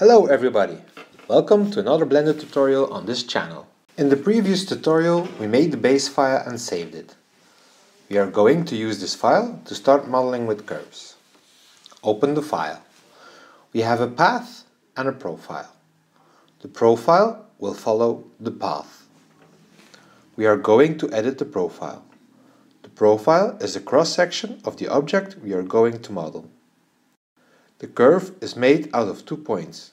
Hello everybody! Welcome to another Blender tutorial on this channel. In the previous tutorial we made the base file and saved it. We are going to use this file to start modeling with curves. Open the file. We have a path and a profile. The profile will follow the path. We are going to edit the profile. The profile is a cross-section of the object we are going to model. The curve is made out of two points.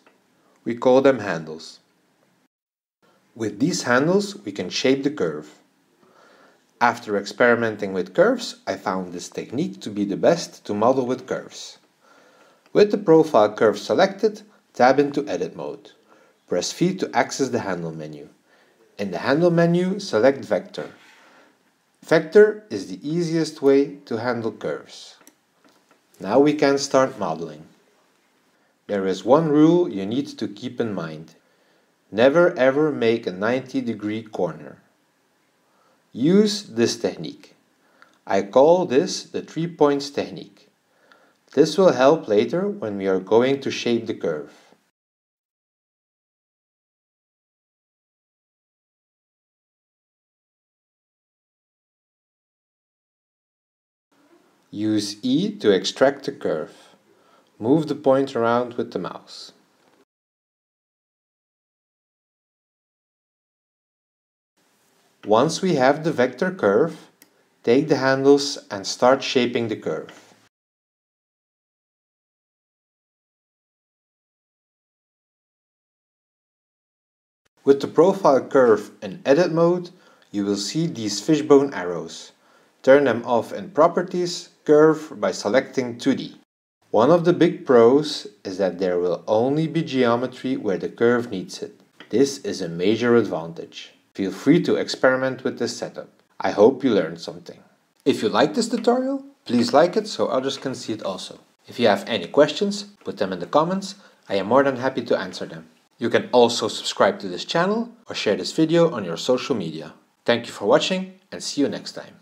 We call them handles. With these handles we can shape the curve. After experimenting with curves, I found this technique to be the best to model with curves. With the profile curve selected, tab into Edit mode. Press V to access the handle menu. In the handle menu, select Vector. Vector is the easiest way to handle curves. Now we can start modeling. There is one rule you need to keep in mind. Never ever make a 90 degree corner. Use this technique. I call this the three points technique. This will help later when we are going to shape the curve. Use E to extract the curve. Move the point around with the mouse. Once we have the vector curve, take the handles and start shaping the curve. With the profile curve in edit mode, you will see these fishbone arrows. Turn them off in properties, curve by selecting 2D. One of the big pros is that there will only be geometry where the curve needs it. This is a major advantage. Feel free to experiment with this setup. I hope you learned something. If you like this tutorial, please like it so others can see it also. If you have any questions, put them in the comments. I am more than happy to answer them. You can also subscribe to this channel or share this video on your social media. Thank you for watching and see you next time.